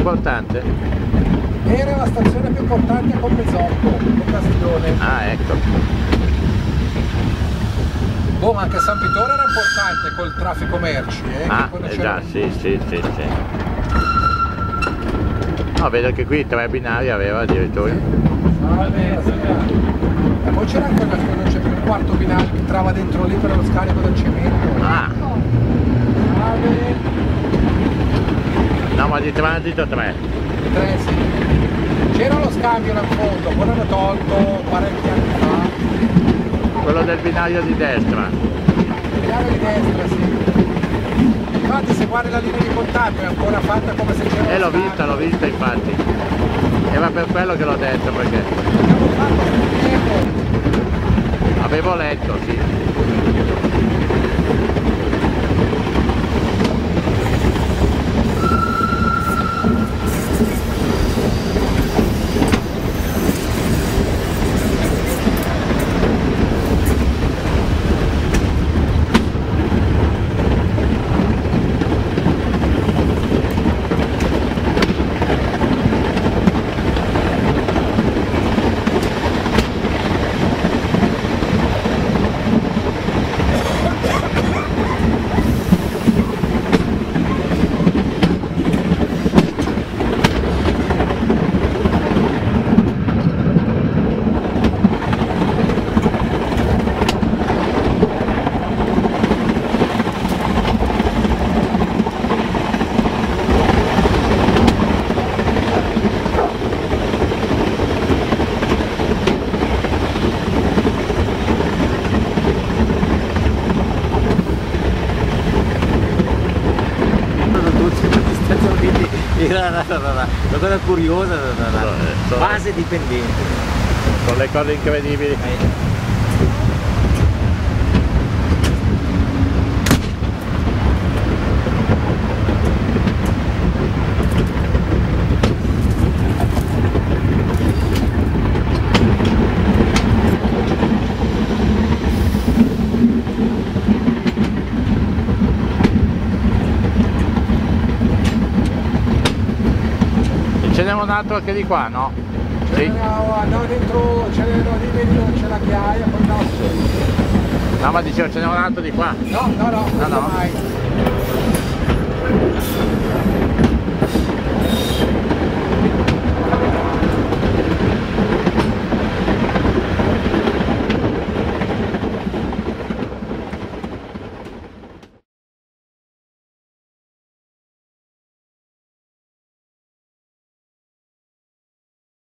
importante? Era la stazione più importante con Mezzocco, con Castiglione. Ah ecco. Boh, ma anche San Pittore era importante col traffico merci, eh? Ah, eh già, sì, sì, sì, sì. No, vedo che qui tre binari aveva addirittura. Salve. E poi c'era anche quando c'è il quarto binario che entrava dentro lì per lo scarico del cemento. Ah, Salve. no, ma di transito tre. Tre, sì. C'era lo scambio là in fondo, poi l'hanno tolto parecchi anni fa. Quello del binario di destra. Binario di destra, sì. Infatti se guardi la linea di contatto è ancora fatta come se c'era E lo l'ho vista, l'ho vista infatti. Era per quello che l'ho detto, perché avevo letto, sì. La cosa curiosa, la Eh, sono- base dipendente. Sono le cose incredibili. Eh, N'è un altro anche di qua, no? Sì. no, dentro, ce n'era lì dentro, c'è la chiaia, poi no. No, ma dicevo ce n'è un altro di qua. No, no, no, No, no. mai.